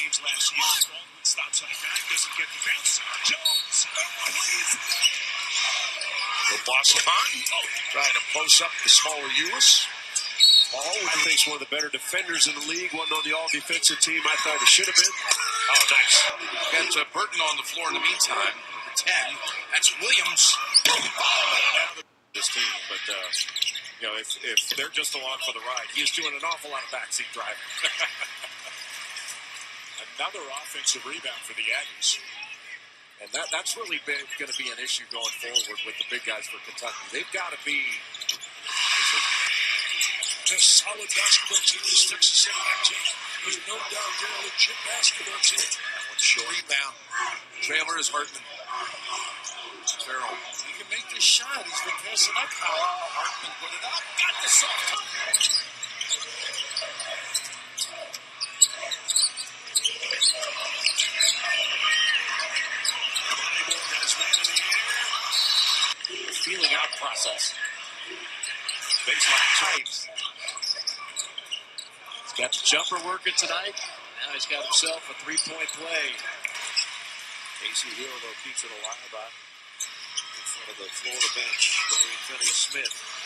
games last year. Baldwin stops on a guy, doesn't get the bounce. Jones, please. The Boston trying to post up the smaller Ulis. Paul, I think, is one of the better defenders in the league. One on the all-defensive team. I thought it should have been. Oh, nice. Got uh, Burton on the floor in the meantime. 10. That's Williams. This team, but uh, you know, if, if they're just along for the ride, he's doing an awful lot of backseat driving. Another offensive rebound for the Aggies. And that, that's really going to be an issue going forward with the big guys for Kentucky. They've got to be a solid basketball team. This Texas A&M team. There's no doubt they're a legit basketball team. That one's short. Rebound. Trailer is Hartman. Farrell. He can make this shot. He's been passing up now. Hartman put it up. Got the soft. Feeling out process. Baseline tight. He's got the jumper working tonight. Now he's got himself a three-point play. Kasey Hill, though, keeps it alive in front of the Florida bench. Dorian Finney-Smith